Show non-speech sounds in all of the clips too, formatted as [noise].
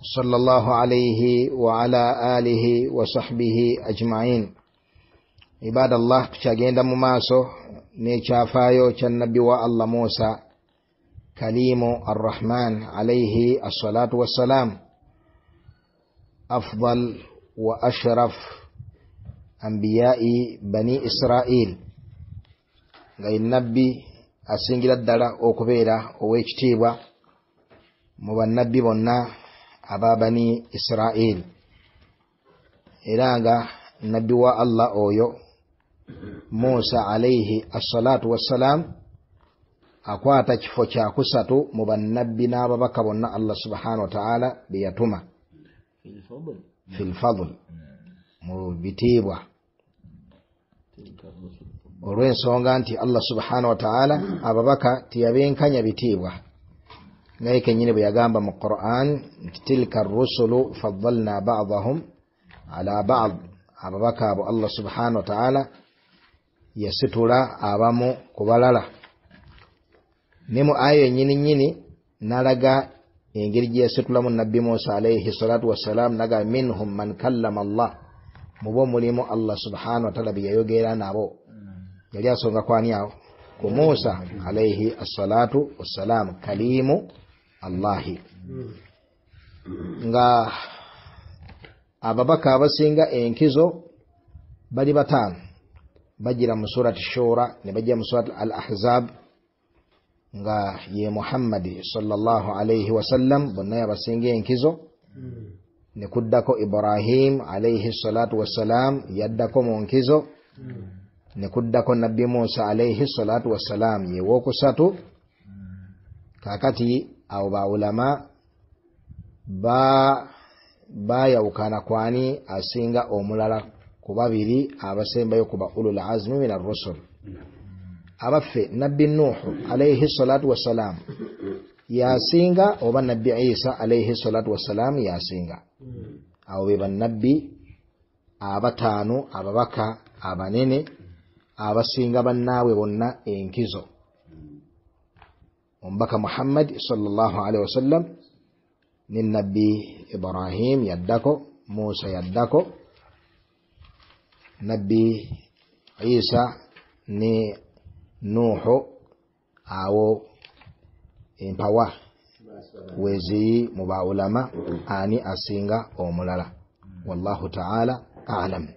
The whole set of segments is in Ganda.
صلى الله عليه وعلى آله وصحبه أجمعين. عباد الله تشاجين دم ماسو نيشافايو تشنبي الله موسى كليم الرحمن عليه الصلاة والسلام. أفضل وأشرف أنبياء بني إسرائيل. غي النبي أسنجل الدرا أوكبيرا أويتشتيبا مبا النبي بنا aba bani isirairi era nga nabbi wa allah oyo musa alaihi assalatu wassalaamu akwata kifo kyakusatu mu bannabbi n'ababaka bonna allah subhanahu wataala be yatuma. Fi lfadl mu bitiibwa. Olw'ensonga nti allah subhanahu wataala ababaka teyabenkanya bitiibwa naye kenyini bwe yagamba mu quran nti tilka rusulu faddalna badahum ala bad. Ababaka abo allah subhanahu wataala yasitula abamu ku balala. Ne mu aya enyini nyini nalaga engeri gye yasitulamu nabbi musa alaihi salatu wassalam naga minhum man kallama allah. Mubo mulimu allah subhanahu wataala bye yayogera nabo. Yali asonga kwani awo? Ku musa alaihi assalatu wassalamu kalimu allahi. Nga ababaka abasinga enkizo bali bataano. Bajira mu surati shura ne bajja mu surati al ahzab nga ye muhammadi sallallahu alaihi wasallam bonna yabasinga enkizo. Ne kuddako ibrahim alaihi salatu wassalam yaddako mu nkizo. Ne kuddako nabbi musa alaihi salatu wassalam yewokusatu kakati abo baulama bayawukana kwani asinga omulala ku babiri abasembayo kuba ulul azmi min arrusul. Abaffe nabbi nuhu alaihi salatu wassalam yasinga oba nabbi isa alaihi salatu wassalam yasinga. Abo be bannabbi abataano ababaka abanene abasinga bannaabwe bonna enkizo omubaka muhammad salllahualihi wasallam ne nabbi ibrahim yaddako musa yaddako nabbi isa ne nuhu awo empawa weziri mu baulama ani asinga omulala wallahu taala alam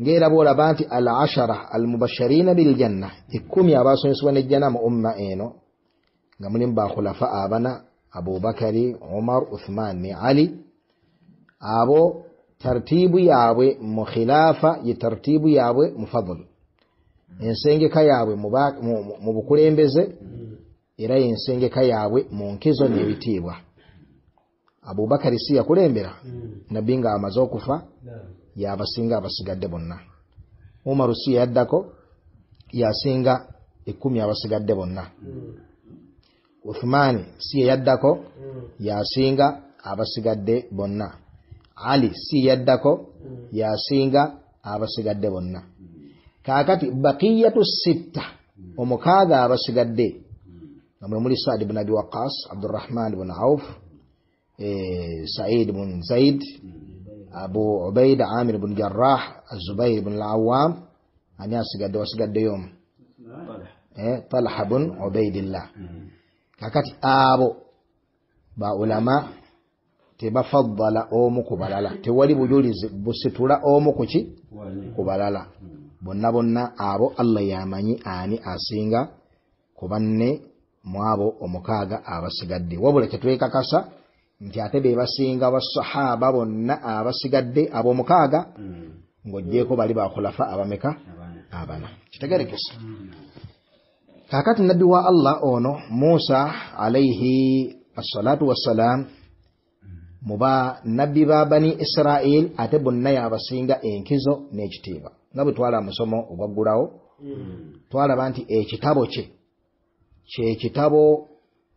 ngera boolaba nti al ashara al mubashirina biljanna ekkumi abasomesebwa nejjana mu umma eno nga mulimu bakhulafa abana abubakari umar uthman ne ali. Abo tartibu yaabwe mu khilafa ye tartibu yaabwe mu fadl. Ensengeka yaabwe mu bukulembeze era yensengeka yaabwe mu nkizo n'ebitiibwa abubakari si yakulembera nabbi nga amaze okufa yabasinga abasigadde bonna. Umaru si yaddako yasinga ekkumi abasigadde bonna uthmani si yeyaddako yasinga abasigadde bonna. Ali si yaddako yasinga abasigadde bonna. Kakati bakiyatu sitta omukaaga abasigadde nga mwe muli saadi bun abi waqas abdurahman bun auf said bun zaid abu ubaida amir bun jarrah azubair bun lawam ani asigadde wasigaddeyo omu talha. Bun ubaidillah kakati abo baulama tebafaddala omu ku balala. Tewali bujulizi busitula omu kuki ku balala. Bonna bonna abo allah yamanyi ani asinga. Ku banne mu abo omukaaga abasigadde. Wabula tetwekakasa nti ate be basinga basahaba bonna abasigadde ab'omukaaga ng'ogyeko bali bakhulafa abameka? Abana. Kitegerekesa kakati nabbi wa allah ono musa alaihi assalatu wassalam mu bannabbi ba bani isirayiri ate bonna yabasinga enkizo n'ekitiibwa. Nga bwe twala musomo ogwaggulawo twalaba nti ekitabo kye kyekitabo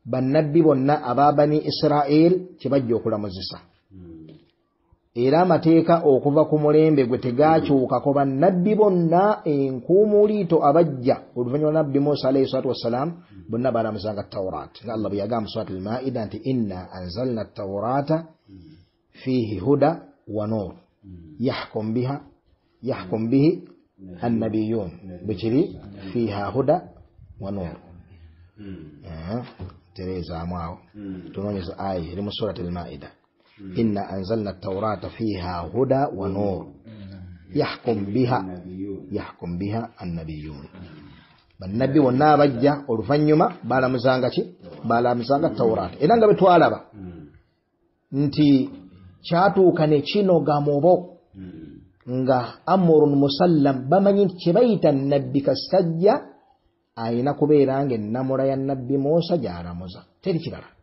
bannabbi bonna aba bani isirayiri kye bajja okulamuzisa era amateeka okuva ku mulembe gwe tegakyukako bannabbi bonna enkuumuliito abajja oluvannyuma nabbi musa alaihi salatu wassalamu bonna balamusanga tawrat nga allah bwe yagamba surat almaida nti inna anzalna tawrata fihi huda wa nur yahkum biha yahkum bihi annabiyun bwekiri fiha huda wa nur terezaamu awo. Tunonyeza aya eri mu surat almaida inna anzalna tawrata fiha huda wa nur yahkum biha yahkum biha annabiyun bannabbi bonna abajja oluvannyuma balamuzanga ki balamuzanga tawrata era nga bwe twalaba nti kyatuuka ne kinoga mubo nga amurun musallam bamanyi nti kyebayita nabbi kasajja ayina kubeera nga ennamula ya nabbi muusa gy'alamuza teri kirala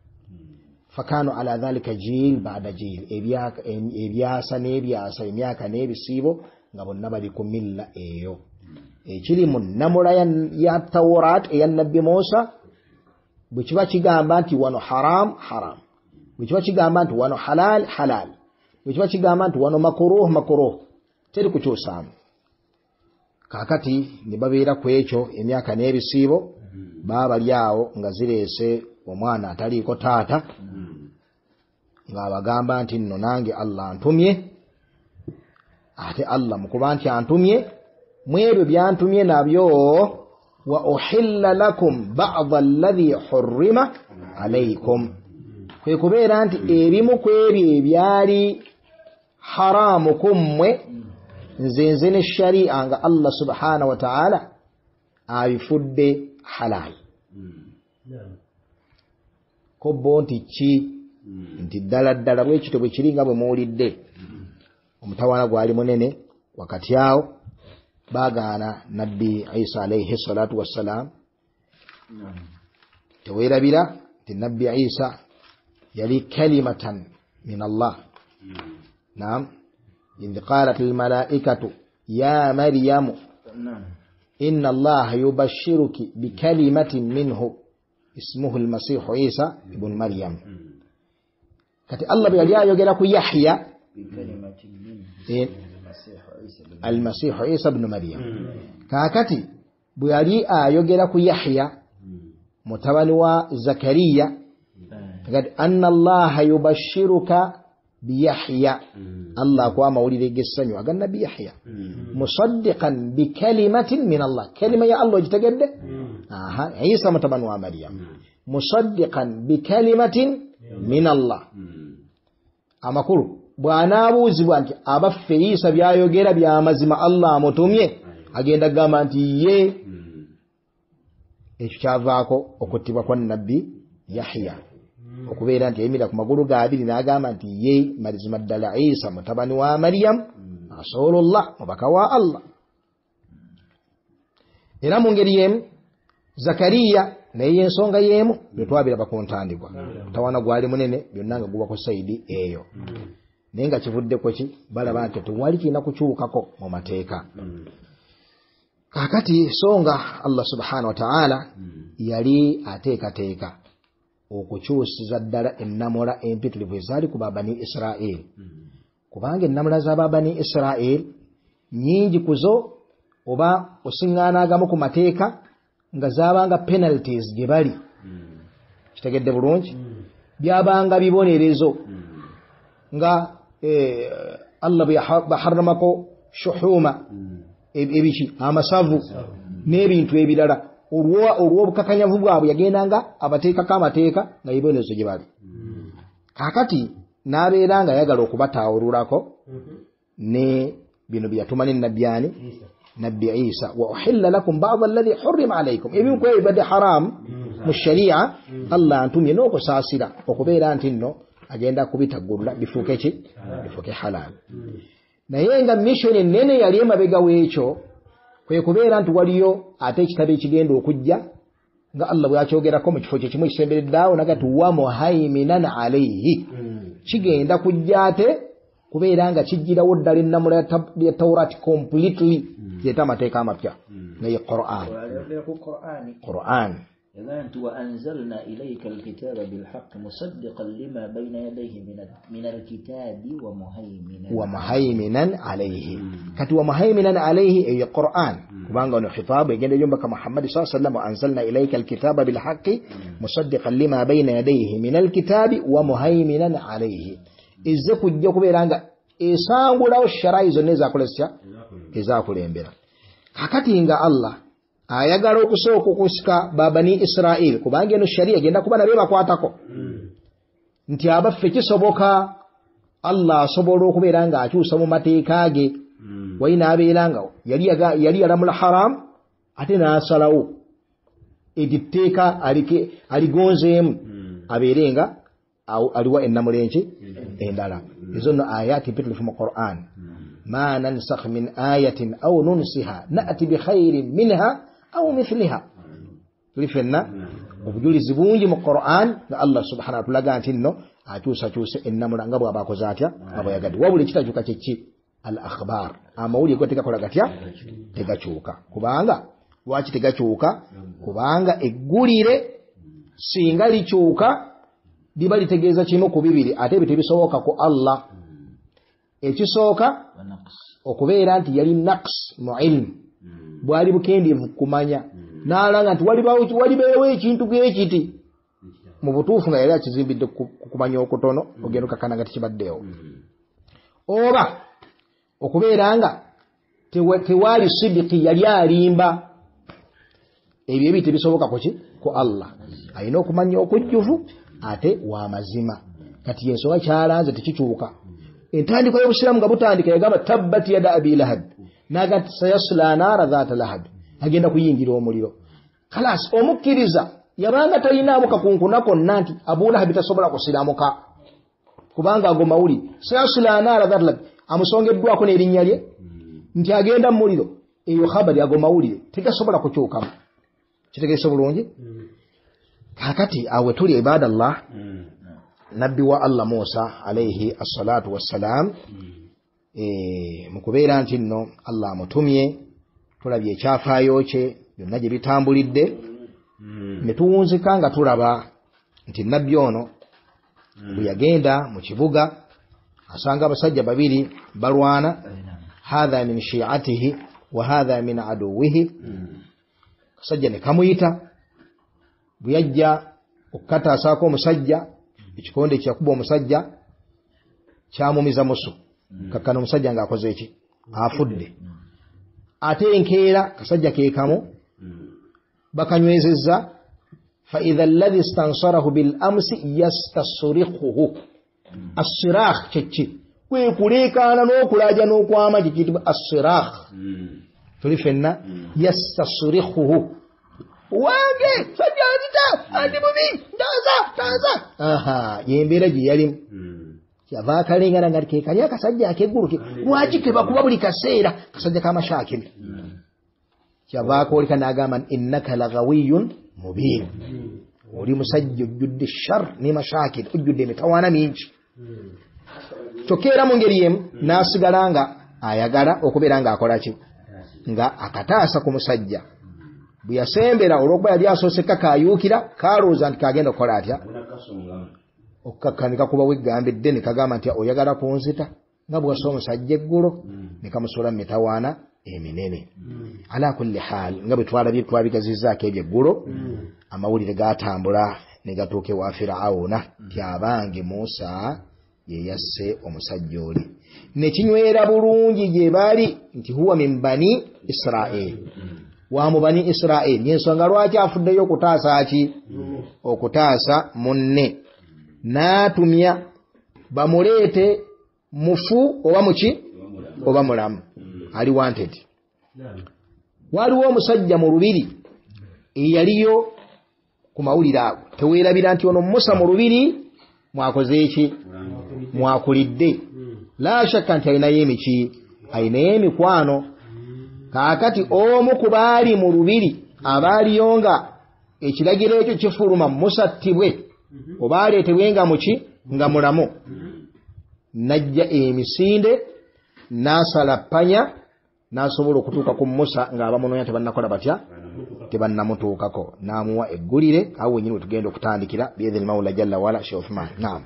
fakano ala dhalika jil baada jil ebyasa n'ebyasa emyaka n'ebisiibo nga bonna bali ku milla eyo. Ekiri mu nnamula ya tawrat eya nabbi muusa bwe kiba kigamba nti wano haram haram. Bwe kiba kigamba nti wano halal halal. Bwe kiba kigamba nti wano makuruh makuruh teri kukyusaamu kakati ne babeera ku ekyo emyaka n'ebisiibo baba bali awo nga zireese omwana ataliiko taata ng'abagamba nti nno nange allah antumye ate allah mukuba nti antumye mu ebyo byantumye nabyo wa uhilla lakum bada allahi hurrima alaikum kwe kubeera nti ebimu ku ebyo ebyali haramu ku mmwe nze nze ne shari'a nga allah subhanahu wa ta'ala abifudde halal ko bo nti ki? Hmm. Nti ddala ddala bwekito bwe kiri nga bwe muwulidde. Omutawaana gwali munene wakati awo baagaana nabbi isa alaihi salatu wassalaamu hmm. teweerabira nti nabbi isa yali kalimatan min allah. Hmm. Nam idh qalat almalaikatu ya maryamu ina allaha yubashiruki bikalimatin minhu. اسمه المسيح عيسى ابن مريم. كتي الله بيقول يا يقول لك يحيى. إيه؟ المسيح عيسى ابن مريم. كاكتي بيقول يا يقول لك يحيى. متولى زكريا. أن الله يبشرك biyahya allah akuwa amawulire g'essanyu. Aga nabbi yahya. Musaddiqan bikalimatin min allah. Kalima ya allah ogitegedde aha. Isa mutabani wa maryam. Musaddiqan bikalimatin min allah. Amakulu. Bw'anaabuuzibwa nti abaffe isa byayogera byamazima allah amutumye. Agenda kugamba nti ye. Ekyo kyavaako okuttibwa kwa nabbi yahya okubeera nti yayimira ku magulu gaabiri n'agamba nti ye mazima ddala isa mutabani wa mariyamu rasulullah mubaka wa allah. Era mu ngeri yemu zakariya naye yensonga y'emu byetwabiraba ku ntandikwa tawana gwali munene byonna nga guba ku saidi eyo. Naye nga kivuddeko ki? Balaba nti tewali kirina kukyukako mu mateeka. Kakati songa allah subhanahu wataala yali ateekateeka okukyusiza ddala ennamula empitirivu ezaali ku babani isirairi kubanga ennamula z'ababani isirairi nyingi ku zo oba osiŋŋaana agamu ku mateeka nga zaabanga penalties gye bali. Kitegedde bulungi? Byabanga bibonerezo nga allah baharamako shuhuma ebiki amasavu. n'ebintu ebirala olw'obukakanyavu bwabwe yagendanga abateekako amateeka nga bibonerezo gye bali. Kaakati n'abeera nga ayagala okubataawululako ne bino bye yatuma ne nabbi ani? Nabbi isa. Wa uhilla lakum bada allahi hurima alaikum ebimu ku ebibadde haramu mu shariya allah antumye n'okusaasira okubeera nti nno agenda kubitaggulula bifuuke ki? Bifuuke halaal naye nga mission ennene yali emabega w'ekyo kwe kubeera nti waliyo ate ekitabo ekigenda okujja nga allah bwakyogerako mu kifo kyekimu ekisembereddeawo naga ti wa muhaiminan alaihi hmm. kigenda kujja ate kubeera nga kijjirawo ddala ennamula ya taurati completely hmm. yeeta amateeka amapya hmm. naye quran. Quran. أنت وأنزلنا إليك الكتاب بالحق مصدقا لما بين يديه من من الكتاب ومهيمنا. ومهيمنا عليه. كتو ومهيمنا عليه أي قرآن. القرآن قالوا خطاب. يجينا يوم بك محمد صلى الله عليه وسلم. وأنزلنا إليك الكتاب بالحق مصدقا لما بين يديه من الكتاب ومهيمنا عليه. إذا كنت جاكم إلى لك إسانغ ولا الشرائز نزاكولسيا إذا كنت kakati nga الله. Ayagala okusooka okusika babani isirairi kubanga eno shariya egenda kuba nabyo bakwatako nti abaffe kisoboka allah asobola okubeera nga akyusa mu mateeka ge. Wali n'abeera nga yali yalamula haramu ate n'asalawo. Eti tteeka alike- aligonzeemu. Abeere nga aliwa ennamulenki endala. Ezo nno ayati mpitirifu mu quran. Ma nansakh min ayatin au nunsiha nati bikhairin minha au mithliha tuli ffenna obujulizi bungi mu quran nga allah subhana atulaga nti nno akyusakyuse ennamula nga bwabakoze atya nga bweyagadde wabula ekitakyuka kyeki al akhbar amawulire go tegakola gatya tegakyuka kubanga lwaki tegakyuka kubanga eggulire singa likyuka liba litegeeza kimu ku bibiri ate ebyo tebisoboka ku allah ekisooka okubeera nti yali naqs mu ilimu bwali bukendeevu kumanya. N'alanga nti walibawo- walibeewo ekintu gekiti mu butuufu nga yali akizimbidde ku ku kumanya okutono ogenda okakana nga tekibaddeewo oba okubeera nga tewa- tewaali sidiki yali alimba ebyo ebi tebisoboka kuki ku allah. Alina okumanya okujjuvu ate wamazima kati yensonga kyalanze tekikyuka. Entandikwa y'obusiraamu nga butandika yagamba tabbat yada abi lahab naga nti sayasula naara dhaata lahab agenda kuyingira omuliro. Kalas omukkiriza yabanga talinaamu kakunkuna konna nti abulahabi tasobola kusiramuka kubanga ago mawuli sayasula naara dhaata lahab amusongeddwako n'erinnya lye nti agenda mu muliro. Eyo khabari ago mawulire tegasobola kukyukamu. Kitegeese bulungi? Kakati awe tuli ibadallah nabbi wa allah musa alaihi assalatu wassalam eh, mu kubeera nti nno allah amutumye tulabye ekyafaayo kye byonna gye bitambulidde. Ne tuwunzika nga tulaba nti nabbi ono bwe yagenda mu kibuga asanga abasajja babiri balwana hatha min shiatihi wa hatha min aduwihi. Kasajja ne kamuyita bwe yajja okukataasaako omusajja ekikonde kyakuba omusajja kyamumiza musu kakkana omusajja ng'akoze eki afudde. Ate enkeera kasajja keekamu bakanywezezza faidha alladhi stansarahu bilamusi yastasrihuhu assirah kyeki kwe kuleekaana n'okulaaja n'okwama kikiyitibwa assirah tuli fenna yastasrihuhu wange sajja azita andi bubi ndaza ndaza aha yembeera gye yalimu kyava akalengana nga kekali akasajja akeggulu ke. Lwaki kebakuba buli kaseera? Kasajja kamashakiri kyava akooleka n'agamba nti innaka lagawiyun mubiin. Oli musajja ojjudde shar ne mashakiri ojjudde emitawaana mingi. Kyokka era mu ngeri yemu n'asigala nga ayagala okubeera ng'akola ki? Nga akataasa ku musajja. Bwe yasembera olw'okuba yali asoose kakayuukira kalowooza nti kagenda okukola atya okukakkanika kuba weggambidde ne kagamba nti oyagala kunzita? Nga bwasa omusajja eggulo ne kamusuula mu mitawaana eminene. Ala kulli haal nga bwe twalabye twabigazizzaako ebyo eggulo amawulire gatambula ne gatuuka ewa firawuna nti abange musa ye yasse omusajja oli. Ne kinywera bulungi gye baali nti huwa min bani isirairi wa mu bani isirairi yensonga lwaki afuddeyo okutaasa ki? Okutaasa munne n'atumya bamuleete mufu oba muki? Oba mulamu. Ali wanted. Waliwo omusajja mu lubiri eyaliyo ku mawulire ago. Teweerabira nti ono musa mu lubiri mwakoze eki mwakulidde. La shakka nti alinayo emiki alinayo emikwano. Kaakati omu ku baali mu lubiri abaaliyo nga ekiragiro ekyo kifuluma musattibwe oba aleetebwe nga muki nga mulamu najja emisinde n'asala ppanya n'asobola okutuuka ku musa ng'abamunonya tebannakola batya tebannamutuukako n'amuwa eggulire awo wenyini we tugenda okutandikira biidhini mawula jalla wala sheh uthman naam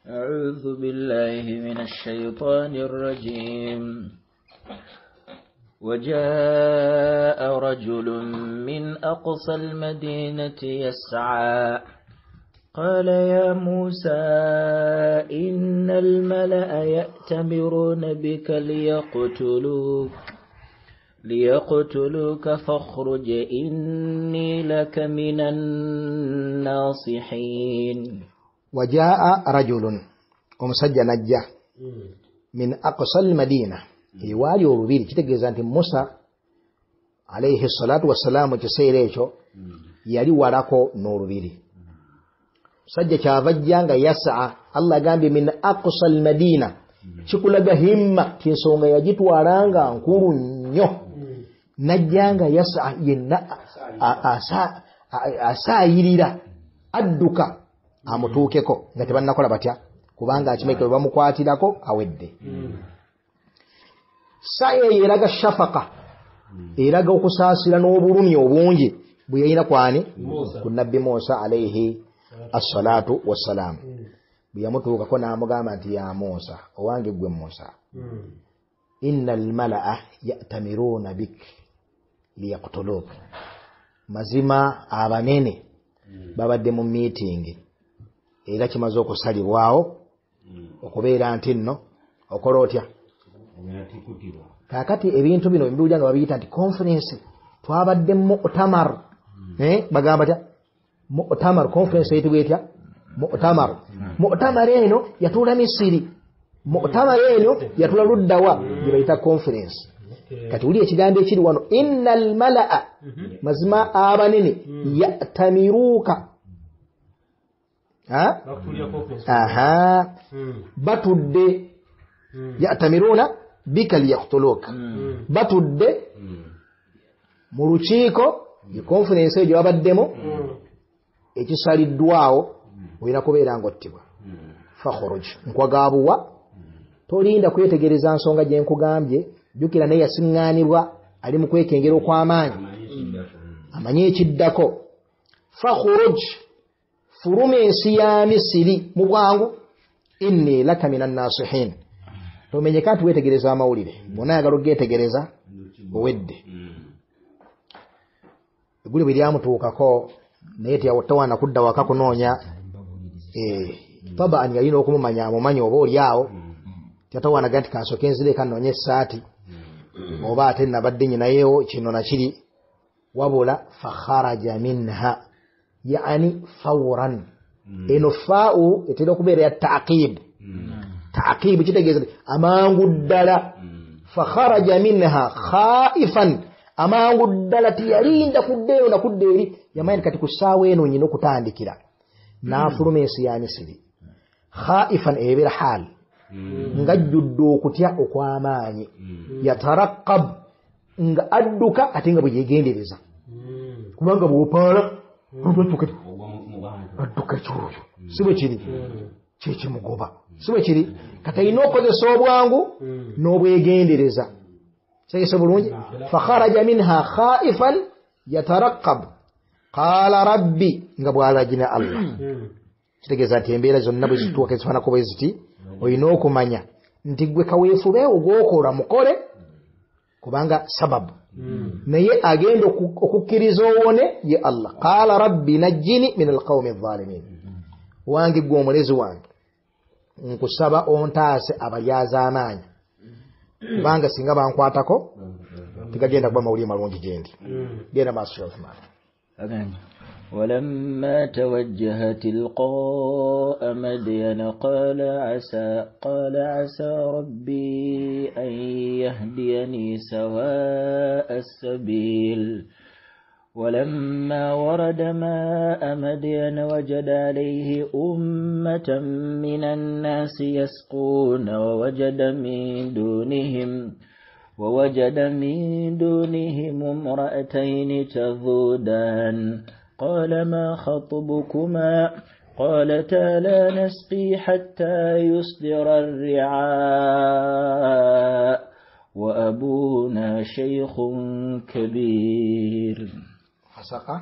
أعوذ بالله من الشيطان الرجيم وجاء رجل من أقصى المدينة يسعى قال يا موسى إن الملأ يأتمرون بك ليقتلوك ليقتلوك فاخرج إني لك من الناصحين. وجاء رجل ومسجى نجا من أقصى المدينة يوالي وربيل كتاكي زانت موسى عليه الصلاة والسلام وكسيريشو يالي وراكو نور بيلي musajja kyava ajja nga yasaa. Allah agambye min aqsa almadina. Kikulaga himma. Tinsonga yagitwala nga nkulu nnyo najja nga yasaa. Yenna asaayirira adduka. Amutuukeko nga tebannakola batya. Kubanga akimaikiro bamukwatirako awedde. Sa eyo eraga shafaka eraga okusaasira n'obulumi obungi. Bwe yalina kwani? Ku nabbi musa alaihi assalatu wassalaamu bwe yamutuukako n'amugamba nti ya musa owange gwe musa. Inna almalaa yatamiruuna bik liyaktuluuk mazima abanene babadde mu miitingi era kimaze okusalibwawo okubeera nti nno okola otya? Kakati ebintu bino bibuulya nga babiyita nti conference twabadde mutamar bagamba tya mutamar conference eyitibwa etya mutamar. Mutamar eno yatuula misiri mutamar eno yatuula luddawa gye bayita conference. Kati wuli ekigambo ekiri wano. Inna almalaa mazima abanene yatamiruuka aha. Batudde. Yatamiruuna bika liyaktuluuka batudde. Mu lukiiko ekonferensi eyo gyebabaddemu ekisaliddwawo olina kubeera nga ottibwa. Fakhuruj nkwagaabuwa tolinda kwetegereza nsonga gye nkugambye jjukira naye yasiŋŋaanibwa ali mu kwekengera okw'amaanyi. Amanye ekiddako. Fakhuruj fuluma ensi ya misiri mu bwangu inni laka min annasihin tomenyeka nti wetegereza amawulire bona ayagala ogetegereza owedde. Egguli bwe lyamutuukako naye tawana kudda waka kunoonya tabaan yalina okumumanya amumanya oba oli awo tatawanaga nti kansoke nzireka noonye essaati oba ate nabadde nyinayewo kino nakiri wabula fakharaja minha yani fawran. Eno faau etera okubeera ya taqibu taqibu kitegeeza ti amangu ddala. Fakharaja minha khaifan. Amangu ddala tiyalinda kuddeeyo nakudda eri yamanya kati ku ssaawa eno nyina okutandikira. N'afuluma ensi ya misiri. Khaifan ebeera haal. Ngajjudde okutya okw'amaanyi. Yatarakab nga adduka ate nga bwe yegendereza kubanga bwopaala adduka kyoyo si bwe kiri. Kyekimugoba si bwe kiri. Kati alina okukozesa obwangu n'obwegendereza. Segese bulungi? Fakharaja minha khaifan yatarakab qaala rabbi. Nga bwalagina allah. Kitegeeza nti embeera zonna bwe zituuka ezifaanako bwe ziti olina okumanya. Nti gwe kaweefube ogwokola mukole kubanga sababu. Naye agenda okukkiriza owone ye allah. Qaala rabbi najjini min alqawmi alzalimin wange gwe omulezi wange nkusaba ontaase abalyaza amaanyi. Kubanga singa bankwatako tegagenda kuba mawulire malungi gyendi genda maaso shofman ولما توجه تلقاء مدين قال عسى قال عسى ربي أن يهديني سواء السبيل. ولما ورد ماء مدين وجد عليه أمة من الناس يسقون ووجد من دونهم ووجد من دونهم امرأتين تذودان. قال ما خطبكما؟ قالتا لا نسقي حتى يصدر الرعاء. وأبونا شيخ كبير. فسقى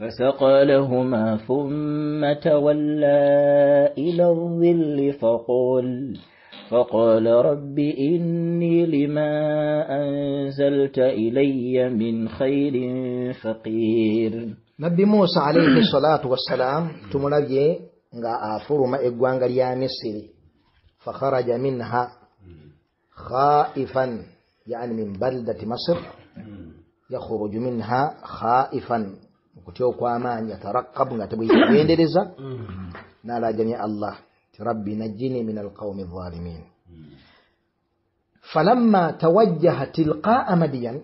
فسقى لهما ثم تولى إلى الظل فقال فقال رب إني لما أنزلت إلي من خير فقير. نبي موسى عليه [clears throat] الصلاة والسلام تمنبي غا أفر ما إغوانغر يا مصر فخرج منها خائفا يعني من بلدة مصر يخرج منها خائفا وكتوكو أمان يترقب ويندرز نالا جميع الله rabbi najjini min alqaumi alzalimin falamma tawajjaha tilqaa madiyan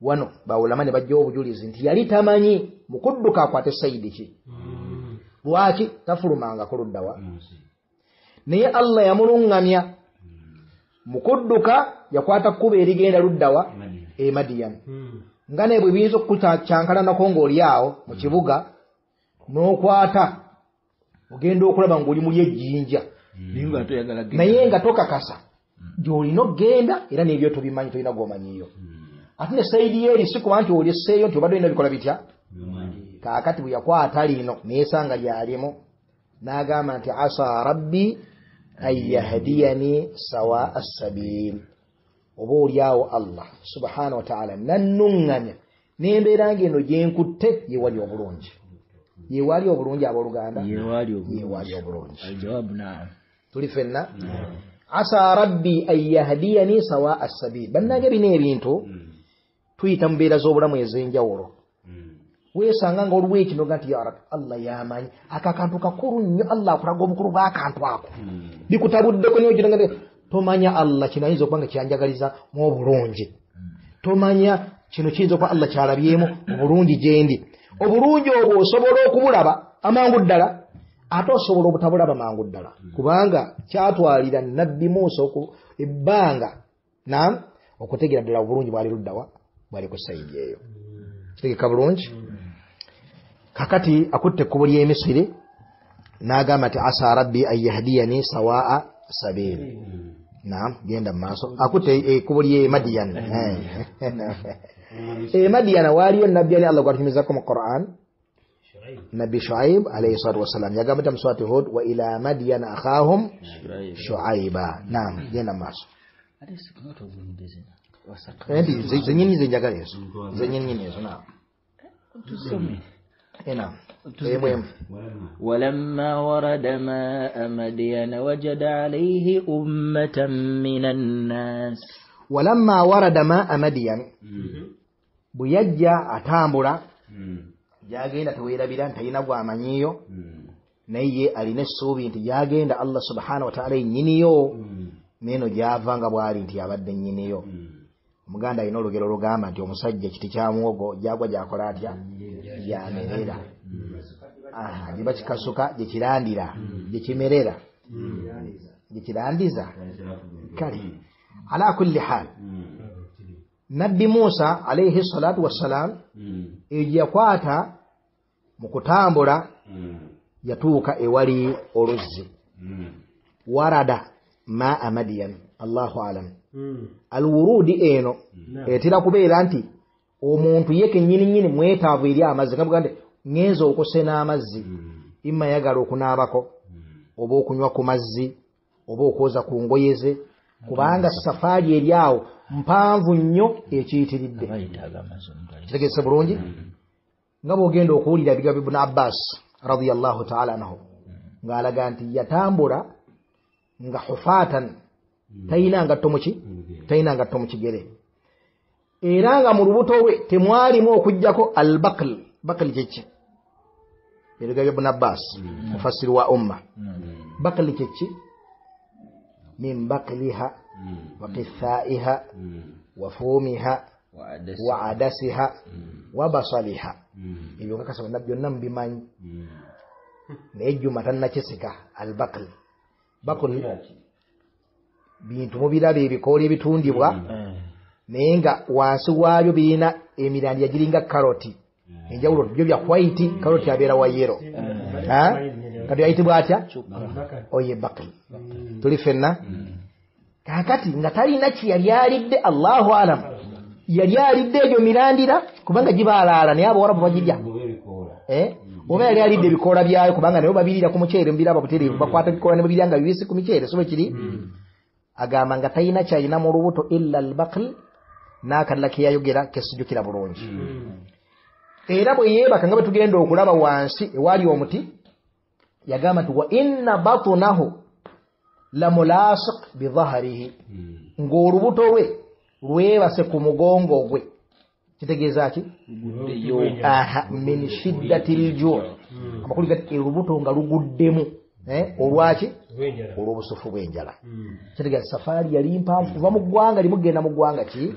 wano bawulama ne bajja obujulizi nti yali tamanyi mukudduka akwate sayidi ki? Lwaki tafulumanga ku luddawa naye allah yamuluŋŋamya mukudduka yakwata kkuba erigenda luddawa e madiyan. Nga naye bwe biyinza okukukyankalanako ng'oli awo mu kibuga n'okwata ogenda okulaba ng'oli muli ejjinja. Naye nga tokakasa. Gy'olina okgenda era n'ebyo tobimanyi tolina gwomanyiyo ate ne sayidi yeeri si kuba nti olyeseeyo nti obadde olina bikola bitya? Kaakati bwe yakwata lino neesanga lyalimu n'agamba nti asa rabbi an yahdiyani sawa assabil. Oba oliawo allah subhana wataala nannuŋŋamya nembeera ngeno gyenkutte yewali obulungi yewaali obulungi abooluganda. Yewaali obulungi. Tuli ffenna. Asa rabbi an yahdiyani sawa assabiil bannange bino ebintu tuyita mu mbeera z'obulamu ez'enjawulo. Hmm. Weesanga nga oluwo ekinoga nti ya rabbi allah yamanyi ako akantu kakulu nnyo allah akulaga obukulu bw'akantu ako. Hmm. Bikutabuddeko nyogira tomanya allah kino ayinza okuba nga kyanjagalizamu obulungi. Hmm. Tomanya kino kiyinza okuba allah kyalabyemu obulungi gyendi obulungi obwo osobola okubulaba amangu ddala ate osobola obutabulaba mangu ddala. Kubanga kyatwalira nabbi muusa oku- ebbanga nam okutegera ddala obulungi bwali luddawa bwali ku sayidi eyo. Kitegeka bulungi? Kakati akutte ekkubo ly'emisiri n'agamba nti asa rabbi an yahdiyani sawaa sabiili. Nam genda mu maaso. Akutte ekkubo ly'e madiyan [laughs] e madi ana wari on nabbi ali allah go artimi zakko mo qur'an nabi shuaib alayhi salatu wassalam yagama tam suwati hud wa ila madyana akhahum shuaiba naam jena maso ndi zenyini zenjagala yesu zenyini yesu naam نعم ولما ورد ماء مدين وجد عليه أمة من الناس ولما ورد ماء مدين bwe yajja atambula gyagenda teweerabira nti talina gwamanyiyo naye ye alina essuubi nti gyagenda allah subhanahu wataala yennyiniyo neeno gyava nga bwali nti abadde nnyiniyo omuganda alina olugero olugamba nti omusajja kiti kya muwogo gyagwa gyakola atya? Gyamerera giba kikasuka gyekirandira gyekimerera gyekirandiza kale ala kulli hal nabbi musa alayhi salatu wassalam egyo yakwata mu kutambula yatuuka ewali oluzzi. Warada maa madiyan allahu alam. Alwurudi eno etera kubeera nti omuntu ye kenyininyini mwetaavu eri amazzi. Nga bugande ŋŋenza okusena amazzi imma yagala okunaabako oba okunywa ku mazzi oba okwoza ku ngoye ze. Kubanga safaari eri awo mpanvu nnyo ekiyitiridde. Kitegese bulungi? Nga bwogenda okuwulira ebigambo ibuni abbas radiallahu taala anhu ng'alaga nti yatambula nga hufaatan talina ngatto muki talina ngatto mu kigere. Era nga mu lubuto lwe temwalimu okugjako al bakl bakl kyeki ebigambo ibuni abbas mufassiri wa umma. Bakl kyeki min bakliha wa qithaiha wa fuumiha وعدس wa adasiha wa basaliha ebyo nga kasaba byonna mubimanyi naye jjuma tannakisika albakl bakl bintu mubiraba ebikoola ebitundibwa Eh, naye nga wansi waabyo birina emirandira giringa karoti enjawulo byo bya white karoti abeera wa yero Ha? kati ayitibwa atya oye bakri tuli fenna Kakati nga talina kyeyali alidde allahu alam. Yali alidde egyo mirandira kubanga gibaalaala naye abawarabu bagirya. Eh? oba yali alidde ebikoola byayo kubanga naye babirira ku muceere mubiraba butereevu bakwata ebikoola ne babirya nga bibisi ku miceere so bwe kiri. Agamba nga talina kyalina mu lubuto illa albakri n'akalala ke yayogera kesijjukira bulungi. Era bwe yeebaka nga bwe tugenda okulaba wansi ewaali omuti yagamba nti wa inna batunahu la mulasiq bidhaharihi ng'olubuto lwe lwebase ku mugongo gwe. Kitegeeza ki? Aha min shiddati ljuu amakulu gati olubuto nga luguddemu eh, olwaki? Olw'obusufu bw'enjala. Kitegeeza safaari yali mpanvu kuva mu ggwanga limugenda mu ggwanga ki?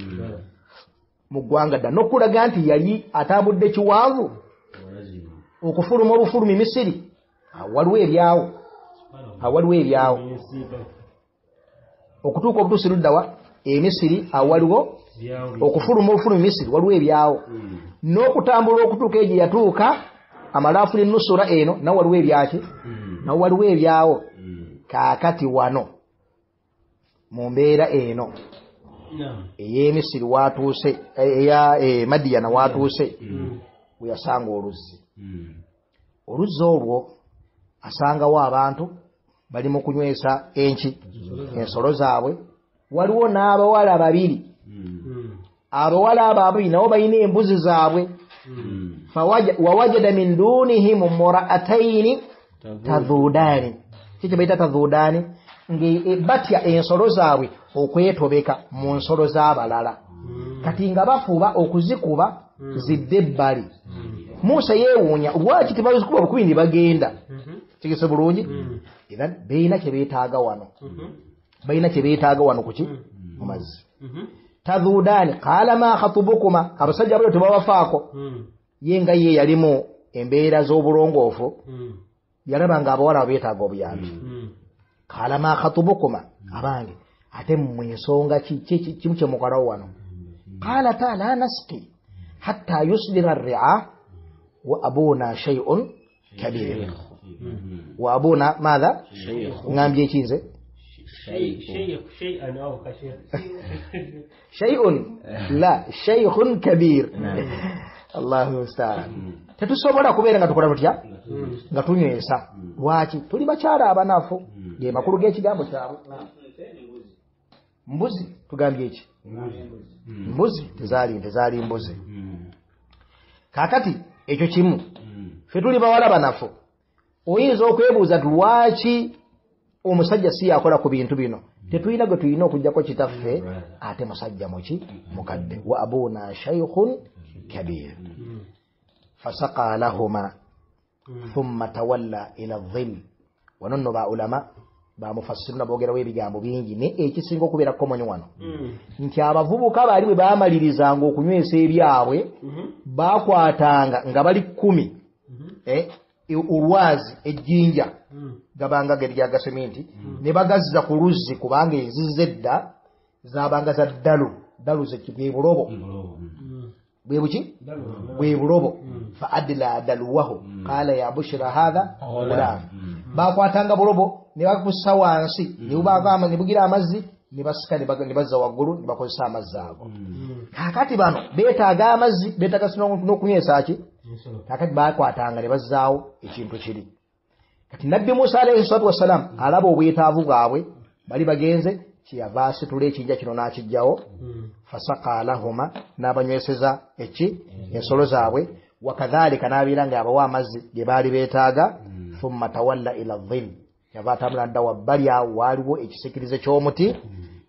Mu ggwanga dda. N'okulaga nti yali atambudde kiwanvu okufuluma obufulumi misiri. Awo waliwo ebyawo. Awo waliwo ebyawo okutuuka obutuusi luddawa emisiri awo waliwo okufuluma obufulumi misiri waliwo ebyawo. N'okutambula okutuuka egyo yatuuka amalaafu n'enusura eno nawo waliwo ebyaki? Nawo waliwo ebyawo. Kaakati wano mu mbeera eno ey'emisiri watuuse eya eh, madiyana watuuse we yasanga oluzzi. Oluzzi olwo asangawo abantu bali mu kunywesa enki ensolo zaabwe. Waliwo n'abawala babiri abawala abo ababiri nabo balina embuzi zaabwe. Fawaja- wawajada min dunihim muraataini tadhudaani kikyo baita tadhudaani nga e- batya ensolo zaabwe okwetobeka mu nsolo z'abalala. Kati nga bafuba okuzikuba zidde ebbali. Musa yeewuunya lwaki tebazikuba obukubi ne bagenda kigese bulungi era balina kye beetaaga wano. Balina kye beetaaga wano kuki mu mazzi tadhudaani qaala ma khatubukuma abasajja balo tebabafaako ye nga ye yalimu embeera z'obulongoofu yalaba nga abawala beetaaga obuyambi. Qaala ma khatubukuma abange ate mmwe ensonga ki ki- ki- kimu kye mukolawo wano? Qaalata la nasqi hatta yusdira arria wa abuna shay'un kabir wa abuna madha? Ngambye ekinze shay'un la shaykhun kabir. [laughs] Allahu mustaan. Tetusobola kubeera nga tukola tutya? Nga tunywesa lwaki tuli bakyala abanafu. Ge makulu g'ekigambo kyabwe. Mbuzi tugambye eki mbuzi. Tezaali tezaali mbuzi. Kaakati ekyo kimu. Ffe tuli bawala banafu oyinza okwebuuza ti lwaki omusajja si yakola ku bintu bino? Tetulina gwe tulina okugjako kitaffe ate musajja muki mukadde. Wa abuna shaykhun kabir. Fasaka lahuma thumma tawalla ila dhil wano nno ba ulama bamufassiruna boogerawo ebigambo bingi naye ekisinga okubeera komoni wano. Nti abavubuka baali bwe baamalirizanga okunywesa ebyabwe bakwatanga nga bali kkumi eh, olwazi ejjinja gabanga geri lya gaseminti ne bagazza ku luzzi kubanga enzizi edda zabanga za ddalu. Ddalu bwe bulobo. Bwe buki? Bwe bulobo. Fa adla daluwahu qala ya bushira hatha gulam bakwatanga bulobo ne bakussa wansi. Ne bugira amazzi ne basika ne baga- ne bazza waggulu ne bakozesa amazzi ago. Kaakati bano beetaaga amazzi beetaaga n'okunywesa ki kaakati bakwatanga ne bazzaawo ekintu kiri kati nabbi musa alayhi salatu wassalamu alaba obwetaavu bwabwe bali bagenze kyeyava asitula ekijja kino n'akijjawo fasaka lahuma n'abanyweseza eki ensolo zaabwe wakadhalika n'abeera nga abawa amazzi ge baali beetaaga thumma tawalla ila dhil. Yava atambula dda wabbali awo waaliwo ekisikirize ky'omuti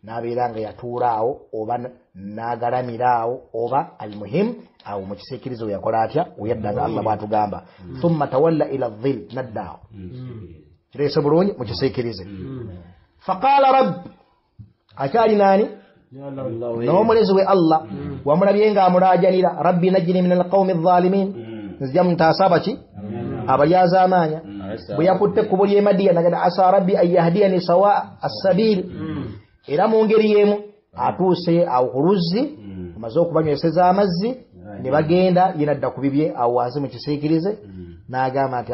n'abeera nga yatuula awo oba n'agalamira awo oba almuhim awo mu kisiikirize we yakola atya weyadda nga allah bw'atugamba. Thumma tawalla ila dhil nadda. Awo kireese bulungi mu kisiikirize faqaala rabbi akyali naani n'omulezi we allah. Wamulabye ng'amulaajanira rabbi najjini min alqawmi alzalimin nzija muntaasaba ki abalyazaamaanya bwe yakutte ekkubo ly'emadiya nagada asa rabbi an yahdiyani sawa assabiiri era mu ngeri y'emu atuuse awo ku luzzi amaze okubanyweseza amazzi ne bagenda yenadda ku bibye awo wansi mu kisiikirize n'agamba nti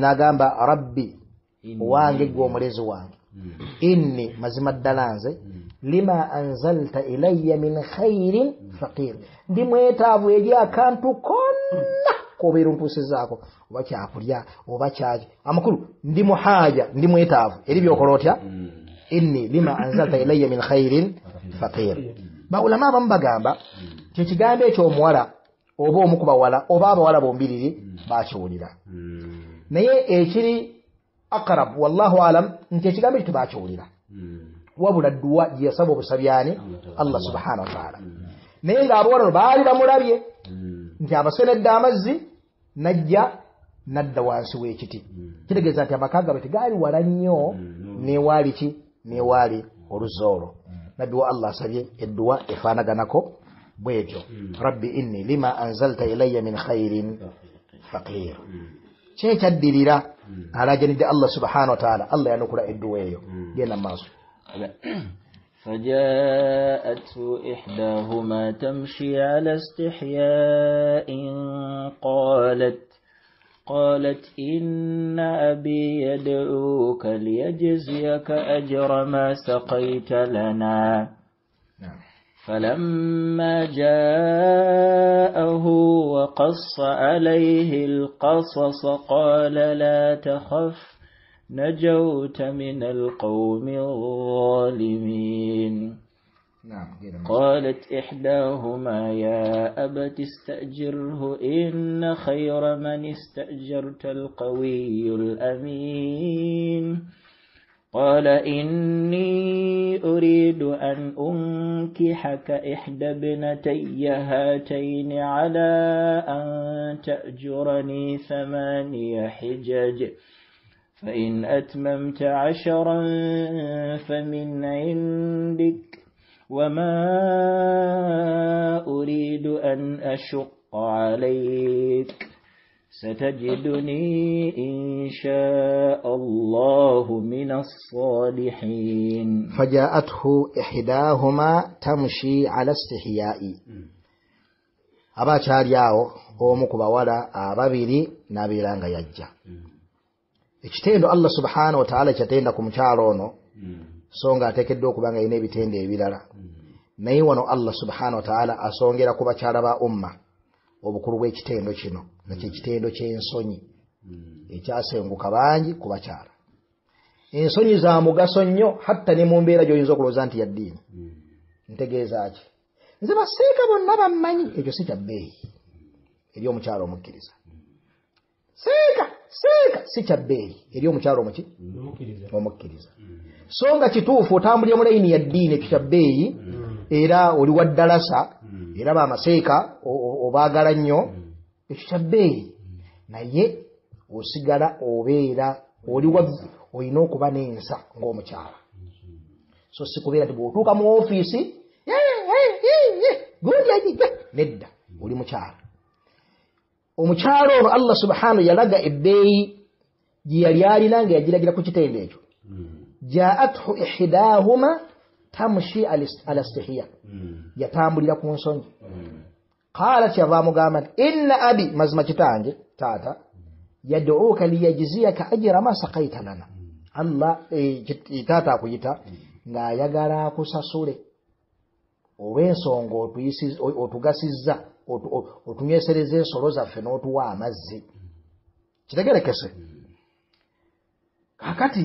n'agamba rabbi owange gwe omulezi wange. Inni mazima ddala nze lima anzalta ilayya min khairin faqir. Ndi mwetaavu eri akantu konna kobeera ontuusizaako oba kyakulya oba kyaki amakulu ndi muhaaja ndi mwetaavu eri byokola otya inni lima anzalta ilayya min khairin faqir baulama abamu bagamba kyekigambo ekyo omuwala oba omu ku bawala oba abawala bombiriri bakiwulira naye ekiri akarab wallahu alam nti ekigambo ekyo tebakiwulira wabula dduwa gye yasaba obusabyani allah subhanahu wataala naye ng'abawala no baali bamulabye. Nti abasenedde amazzi najja nadda wansi w'ekiti. Kitegeeza nti amaka gabe tegaali wala nnyo newaali ki? Newaali oluzza olwo نبي الله سبي الدواء إفانا جناكو بيجو. ربي إني لما أنزلت إلي من خير فقير. شيء تدري على جنيد الله سبحانه وتعالى. الله ينكر الدوايو جينا ماسو [clears throat] فجاءته إحداهما تمشي على استحياء قالت قالت إن أبي يدعوك ليجزيك أجر ما سقيت لنا. فلما جاءه وقص عليه القصص قال لا تخف نجوت من القوم الظالمين. قالت إحداهما يا أبت استأجره إن خير من استأجرت القوي الأمين. قال إني أريد أن أنكحك إحدى ابنتي هاتين على أن تأجرني ثماني حجج فإن أتممت عشرا فمن عندك. وما أريد أن أشق عليك ستجدني إن شاء الله من الصالحين فجاءته إحداهما تمشي على استحياء omu ku bawala ababiri n'abeera nga yajja ekitendo allah subhanahu wataala kyatenda ku mukyalo ono so nga ateekeddwa okuba nga alina ebitendo ebirala. Naye wano allah subhanahu wataala asongera ku bakyala ba umma obukulu bw'ekitendo kino nakyo ekitendo ky'ensonyi. Ekyasenguka bangi ku bakyala. Ensonyi za mugaso nnyo hatta ne mu mbeera gy'oyinza okulowooza nti yaddiini ntegeeza ki? Nze baseeka bonna bammanyi. Ekyo si kya bbeeyi. Eri omukyalo omukkiriza. Seeka seeka si kya bbeeyi. Eri omukyalo omuki? Omukkiriza so nga kituufu otambulira mu layini ya ddiini kya bbeeyi era oli wa ddalasa era bamaseeka obaagala nnyo ekyo kya bbeeyi. Naye osigala obeera oli olina okuba n'ensa ng'omukyala. So si kubeera nti bw'otuuka mu ofiisi nedda oli mukyala. Omukyalo ono allah subhanahu yalaga ebbeeyi gye yali alina nga yagiragira ku kitendo ekyo jaathu ihidahuma tamshi ala stihiya yatambulira ku nsonyi qalat yava amugamba nti inna abi mazima kitange taata yaduuka liyajziyaka ajira ma sakaita lana allah taata akuyita ng'ayagala akusasule olw'ensonga otugasizza otunywesereza ensolo zaffe n'otuwa amazzi kitegerekese kakati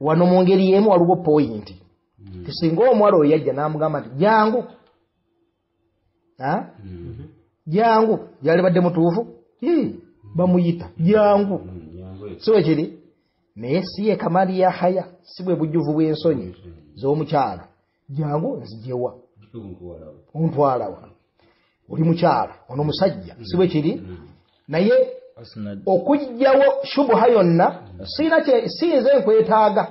wano mu ngeri y'emu waliwo poyinti tisinga omuwala oyo yajja n'amugamba nti jangu jangu yali badde mutuufu? Bamuyita. Jangu si we kiri naye si ye kamali ya haya si bwe bujjuvu bw'ensonyi z'omukyala. Jangu nzijewa ontwalawa. Oli mukyala ono musajja. Si bwe kiri? Naye okugjawo shubuha yonna sinze nkwetaaga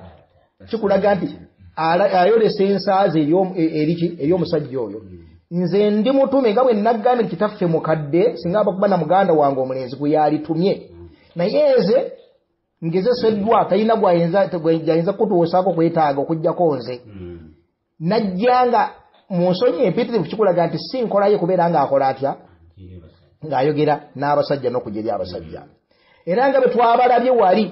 kikulaga nti ayolesa ensaazi eri omusajja oyo. Nze ndi mutume nga bwe naggambye nti kitaffe mukadde singa abakuba na muganda wange omulenzi gwe yalitumye. Naye nze ngezeseddwa talina gwayinza kutuusaako kwetaaga okugjako nze. Najja nga mu nsonyi empitirivu kikulaga nti si nkolaye kubeera nga akola atya? Ng'ayogera. N'abasajja n'okujja eri abasajja. Era nga bwe twabalabye wali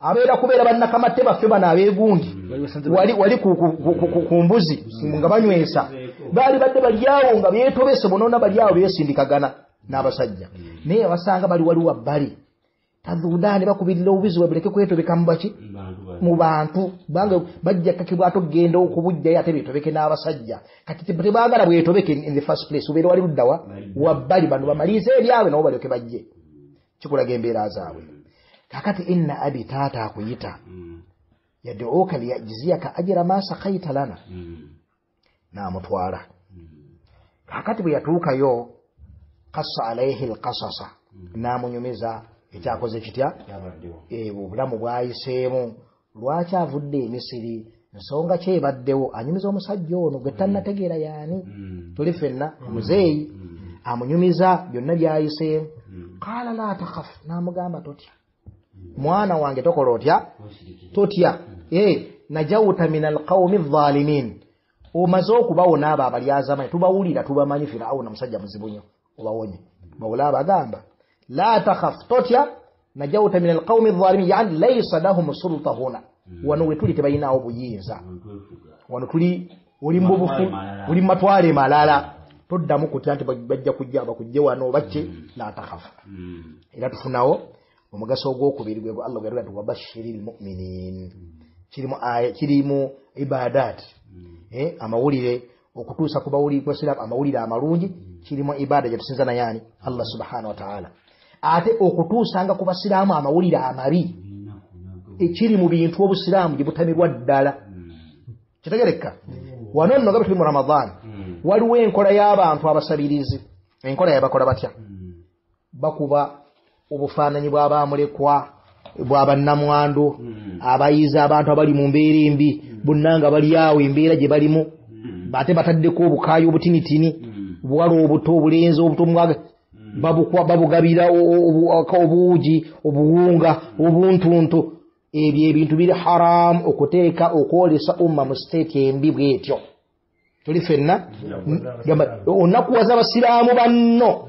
abeera kubeera bannakamatte baffe bano abeegundi wali wali ku- mbuzi nga banywesa. Baali badde balyawo nga beetobese bonoona balyawo beesindikagana n'abasajja. Naye abasanga bali wali wabbali. Tazuudaani bakubirira obubizi bwe buleke kwetobeka mu baki? Mu bantu. Bange bajja kakibwato kugenda okubujjayo ate betobeke n'abasajja. Kati te- tebaagala bwetobeke in the first place obeera wali luddawa wabbali bano bamalize ebyabwe nabo balyoke bajje. Kikulaga embeera zaabwe kakati inna abi taata akuyita yaduuka liyajiziyaka ajira ma sakaita lana. N'amutwala kakati bwe yatuukayo kassa alaihi lkasasa n'amunyumiza ekyakoze kitya Eh, obulamu bwayiseemu lwaki avudde emisiri ensonga ki ebaddewo anyumiza omusajja ono gwe tannategeera yaani? Tuli fenna omuzeeyi amunyumiza byonna byayiseemu qaala la takhaf n'amugamba totya mwana wange tokola otya? Totya. Eh, najawuta min alqaumi alzalimin omaze okubawona abo abalyazamanye tubawulira tubamanyi firawuna musajja muzibu nnyo obawonye. Bawula abagamba la takhaf totya? Najawuta min alqaumi alzalimin yani laisa lahum sulta huna. Wano we tuli tebalinawo buyinza. Wano tuli oli mubufu oli mumatwale malala. Toddamu kutya nti bajja kujja bakujje wano bacce la takhaf. Era tufunawo omugaso ogwokubiri gwe allah gwe nti wabashiri lmuminin kirimu kirimu ibadat eh, amawulire okutuusa ku basiraamu amawulire amalungi kirimu ibada gyetusinza naye ani? Allah subhanahu wataala ate okutuusanga ku basiraamu amawulire amabi ekiri mu bintu obusiraamu gye butamirwa ddala. Kitegereka. Wano nno nga bwe tuli mu ramadaani waliwo enkola y'abantu abasabirizi. Enkola yabakola batya? Bakuba obufaananyi bw'abamulekwa bw'abannamwandu abayiza abantu abali mu mbeera embi bonna nga bali awo embeera gye balimu ate bataddeko obukaayi obutinitini obuwala obuto obulenzi obuto mwaga- babugabira obuugi obuwunga obuntuntu. Ebyo ebintu biri haramu okuteeka okwolesa umma mu siteeti embi bwetyo. Tuli fenna gamba onakuwaza abasiraamu banno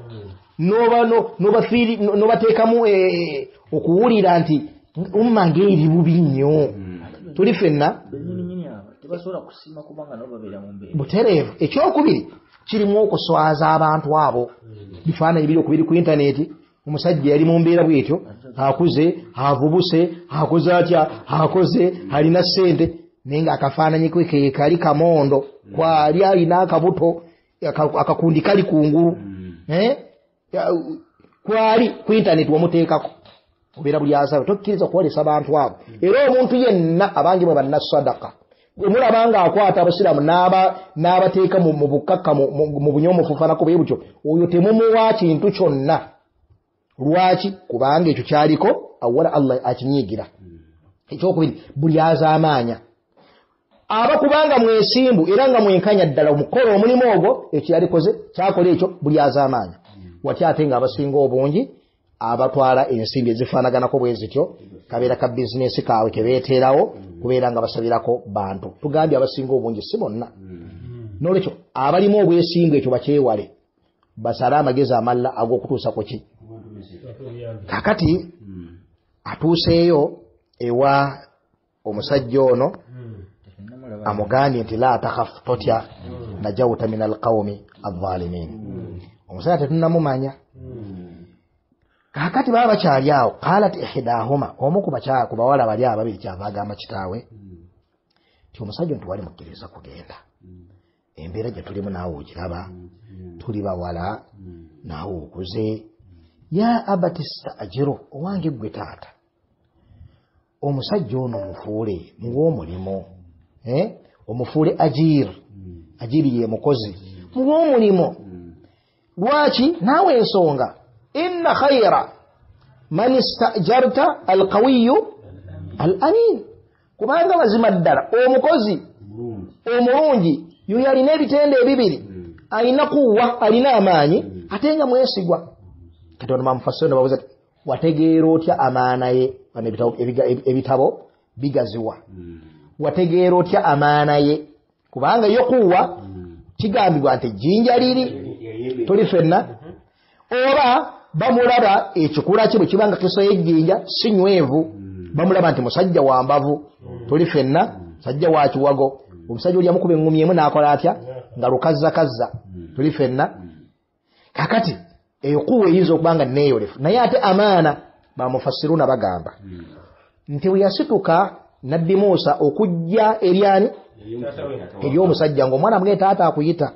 nobateekamu eh, okuwulira nti umma ng'eri bubi nnyo. Tuli fenna butereevu. Ekyokubiri kirimu okuswaza abantu abo. Bifaananyi biri okubiri ku intaneti. Omusajja yali mu mbeera bwetyo akuze avubuse akoze atya akoze alina ssente. Naye nga akafaananyi ke ke kali kamondo kwali alina akabuto aka- akakundi kali kungulu. Eh? Ya- kwali ku intaneti wamuteekako. Obeera buli asabe tokkiriza kuwolesa bantu abo. Era omuntu yenna abangi bwe bannasadaka mulaba nga akwata abasiraamu n'aba- n'abateeka mu bukakka mu- mu mu bunyomufu fanako bwe butyo oyo temumuwa kintu kyonna. Lwaki? Kubanga ekyo kyaliko awala allah akinyiigira. Ekyokubiri buli azaamaanya. Aba kubanga mwesimbu era nga mwenkanya ddala omukola omulimu ogwo ekyo yalikoze kyakola ekyo buli azaamaanya watya ate nga abasinga obungi abatwala ensimbi ezifaanaganako bwe zityo kabeera ka bizinesi kaabwe kebeeteerawo kubeera nga basabirako bantu. Tugambye abasinga obungi si bonna. Nolwekyo abalimu obwesimbu ekyo bakyewale basale amagezi amalala ag'okutuusa ku ki? Kakati atuuseeyo ewa omusajja ono amugambye nti la takhaf totya najawuta min alqaumi alzalimin omusajja tetunamumanya. Kakati baba bakyali awo qalat ihdahuma omu ku bawala bali ababiri kyava agamba kitaawe ti omusajja nti wali mukkiriza kugenda. Embeera gye tulimu naawe ogiraba tuli bawala naawe okuze. Ya abati staajiru owange gwe taata omusajja ono omufuule muwe omulimu eh? omufuule ajir. Ajiri ye mukozi. Muwe omulimu lwaki naawe ensonga inna khayra. Man istajarta alqawiyu al amin kubanga mazima ddala. Omukozi omulungi yoyo alina ebitende ebibiri alina kuwa alina amaanyi ate nga mwesigwa. Katonda bamufasiro ne babuuza ti wategeera otya amaana ye? Bano ebitabo- bigaziwa. Wategeera otya amaana ye? Kubanga yo kuwa kigambibwa nti ejjinja liri tuli fenna. Oba bamulaba ekikula kye bwe kiba nga kisoya ejjinja si nywevu. Bamulaba nti musajja wa mbavu. Tuli fenna. Musajja wa kiwago. Omusajja oli yamukuba eŋŋumi emu n'akola atya? Nga lukazzakazza. Tuli fenna. Kakati eyo kuwa eyinza okuba nga neeyolefu naye ate amaana bamufasiruna bagamba. Nti bwe yasituka nabbi muusa okujja eryani ery'omusajja ng'omwana mugee taata akuyita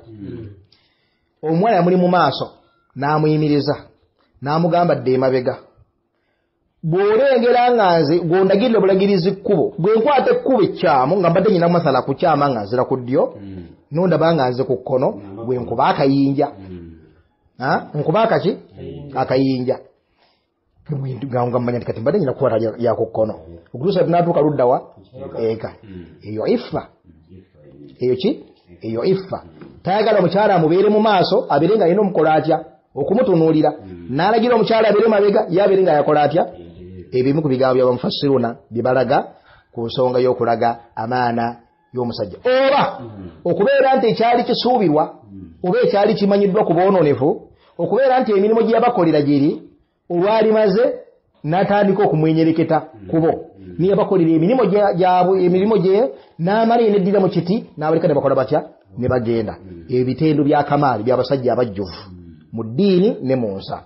omuwala yamuli mu maaso n'amuyimiriza n'amugamba dde emabega. Bw'olengera nga nze gwondagirira bulagirizi kkubo bwe nkwata ekkubo ekyamu nga mbadde nyina masala ku kyama nga nzira ku ddyo nondaba nga nze ku kkono bwe nkuba akayinja. Ha? nkuba akaki? Akayinja. Nga mmanya nti kati mbadde nyina kukwata lya ku kkono. Okutuusa tunatuuka ludda wa? Eka eyo ifa. Eyo. Ki? Eyo ifa tayagala omukyala amubeere mu maaso abeere nga alina omukola atya? Okumutunuulira. N'alagira omukyala abeere mabega ye abeere nga yakola atya? Ebimu ku bigambo byabamufasiruna byebalaga ku nsonga y'okulaga amaana y'omusajja. Oba okubeera nti ekyali kisuubirwa oba ekyali kimanyiddwa ku boononefu okubeera nti emirimu gye yabakolera gyeri olwalimaze n'atandika okumwenyereketa kubo niye bakolera emirimu gya- gyabwe emirimu gye n'amala yeneddira mu kiti n'abaleka ne bakola batya ne bagenda. Ebitendo bya kamaali by'abasajja abajjuvu. Mu ddiini ne mu nsa.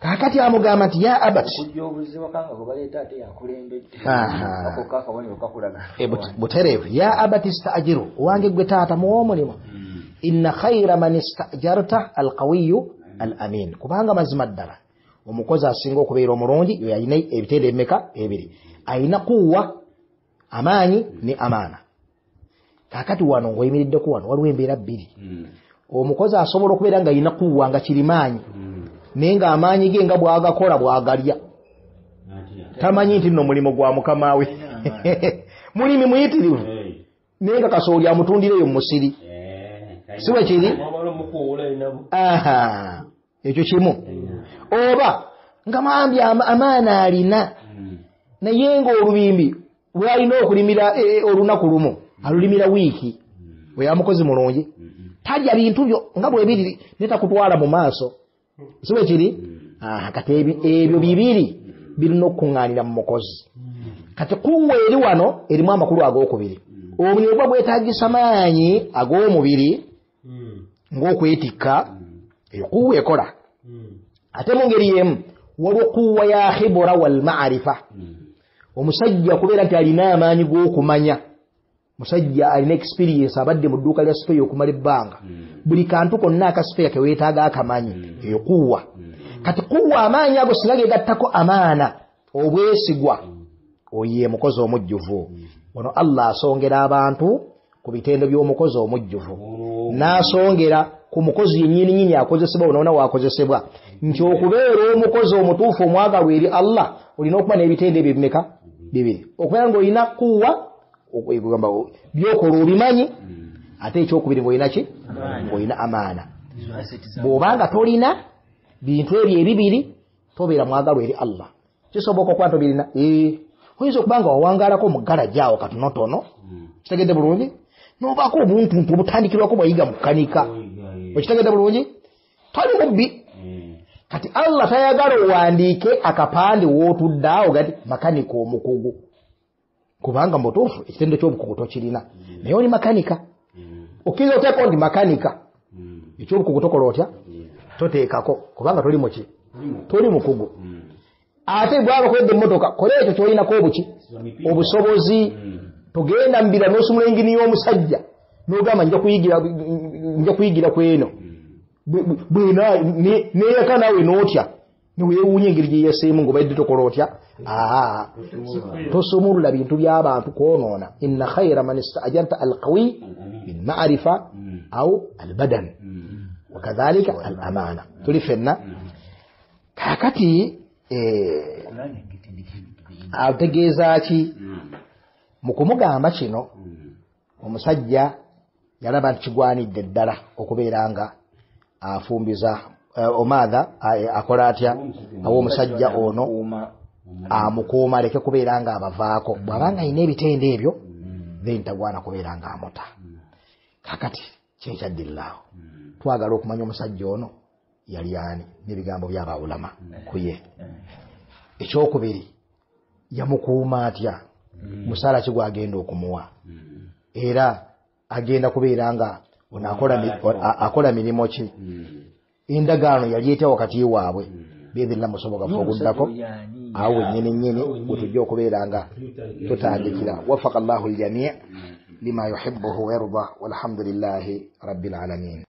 Kaakati amugamba nti ya abati okujja obuzibu kanga gwe baleeta ate yakulembedde. Aha. ako kakabonero kakulaga. E, but- butereevu. Ya abati staajiru owange gwe taata muwa omulimu. Inna khayira man istajarta alqawiyu al amin kubanga mazima ddala. Omukozi asinga okubeera omulungi yo alina ebitendo ebimeka ebiri. Alina kuwa amaanyi ne amaana kakati wano ngaoyimiriddeku wano waliwo embeera bbiri. Omukozi asobola okubeera nga alina kuwa nga kirimaanyi naye nga amaanyi ge nga bwagakola bwagalya. Tamanyi nti nno mulimu gwa mukama we. [laughs] Mulimi muyitirivu naye nga kasooli amutundireyo mu musiri. Si bwe kiri? ekyo kimu. Oba nga mambi ama- amaana alina. Naye ng'olubimbi bwalina okulimira eh, eh, olunaku lumu alulimira wiiki we yamukozi mulungi. Talya bintu byo nga bwebiri netakutwala mu maaso. Si bwe kiri? Aha kati ebi- ebyo bibiri birina okukuŋŋaanira mu mukozi. Kati kuwa eri wano erimu amakulu ag'okubiri. Obulimu bwa bwetagisa maanyi ag'omubiri ng'okwetikka eyo kuwa ekola. Ate mu ngeri yemu waliwo kuwa ya khibura wal maarifa. Omusajja kubeera nti alina amaanyi g'okumanya musajja alina experience abadde mu dduuka lya sipeya okumala ebbanga. Buli kantu konna akasipeya keweetaaga akamanyi eyo kuwa kati kuwa amaanyi ago singa gegattako amaana obwesigwa oye mukozi omujjuvu. Ono allah asongera abantu ku bitendo by'omukozi omujjuvu. N'asongera ku mukozi yennyini nyini akozesebwa onoona waakozesebwa nti okubeera omukozi omutuufu omwagalwa eri allah olina okuba n'ebitendo ebyo bimeka? Bibiri. Okubeera ng'olina kuwa okugamba byokola obimanyi ate ekyokubiri ng'olina ki? Ng'olina amaana. Bw'obanga tolina bintu ebyo ebibiri tobeera mwagalwa eri allah. Kisoboka okuba tobirina? Ee oyinza okuba nga wawangaalako mu galaji awo katonotono? Kitegedde bulungi? Nobaako obuntuntu obutandikirwako bwayiga mu kanika okitegedde bulungi? Toli mubbi kati allah tayagala owandiike akapande wootudde awo gati makanika omukugu kubanga mubutuufu ekitendo ky'obukugu tokirina naye oli makanika okkiriza oteekako nti makanika ekyobukugu tokola otya toteekako kubanga toli muki toli mukugu ate bwaba kwedda emmotoka kola ekyo kyolinako obuki obusobozi togenda mbira n'osumula engini y'omusajja n'ogamba nja kuyigira Bwe- bwe- bwena ne- neeyaka naawe n'otya niweewuunya engeri gye yeseemu ng'obaidde tokola otya? Aa tosumulula bintu by'abantu kwonoona. Inna khayra man istaajarta alqawi bilmarifa au albadan. Wakadhalika al amaana tuli fenna. Kaakati eh, ategeeza ki? Mu kumugamba kino omusajja yalaba nti kigwanidde ddala okubeera nga afumbiza omaatha eh, akola atya? Awa omusajja ono amukuuma aleke kubeera nga abavaako. Bw'abanga alina ebitendo ebyo then tagwana kubeera nga amuta. Kakati kyekyaddirirawo twagala okumanya omusajja ono yali ani n'ebigambo by'abaulama ku ye. Ekyokubiri yamukuuma atya? Musaala ki gwagenda okumuwa? Era agenda kubeera nga ono akola mirimu ki endagaano yali etya wakati waabwe biidhinillah musoboka okuddako يعني awo wennyini nnyini wetujja okubeera nga tutandikira wafaka llahu ljamii lima yuhibuhu wayarda walhamdulillahi rabbil alamin